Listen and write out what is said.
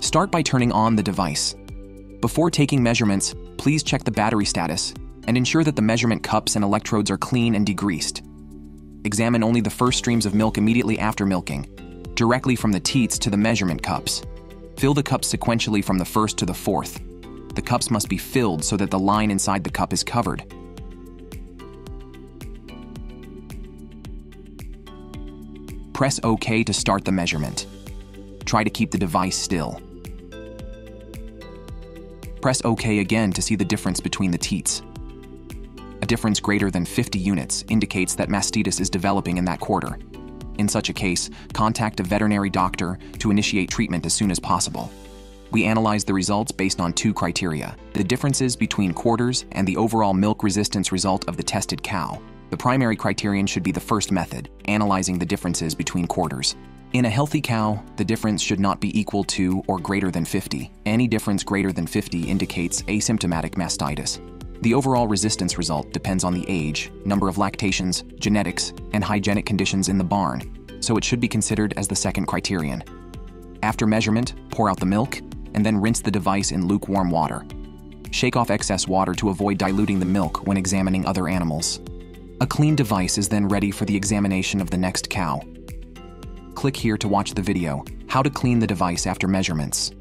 Start by turning on the device. Before taking measurements, please check the battery status and ensure that the measurement cups and electrodes are clean and degreased. Examine only the first streams of milk immediately after milking, directly from the teats to the measurement cups. Fill the cups sequentially from the first to the fourth. The cups must be filled so that the line inside the cup is covered. Press OK to start the measurement. Try to keep the device still. Press OK again to see the difference between the teats. A difference greater than 50 units indicates that mastitis is developing in that quarter. In such a case, contact a veterinary doctor to initiate treatment as soon as possible. We analyze the results based on two criteria the differences between quarters and the overall milk resistance result of the tested cow. The primary criterion should be the first method, analyzing the differences between quarters. In a healthy cow, the difference should not be equal to or greater than 50. Any difference greater than 50 indicates asymptomatic mastitis. The overall resistance result depends on the age, number of lactations, genetics, and hygienic conditions in the barn, so it should be considered as the second criterion. After measurement, pour out the milk, and then rinse the device in lukewarm water. Shake off excess water to avoid diluting the milk when examining other animals. A clean device is then ready for the examination of the next cow. Click here to watch the video, How to Clean the Device After Measurements.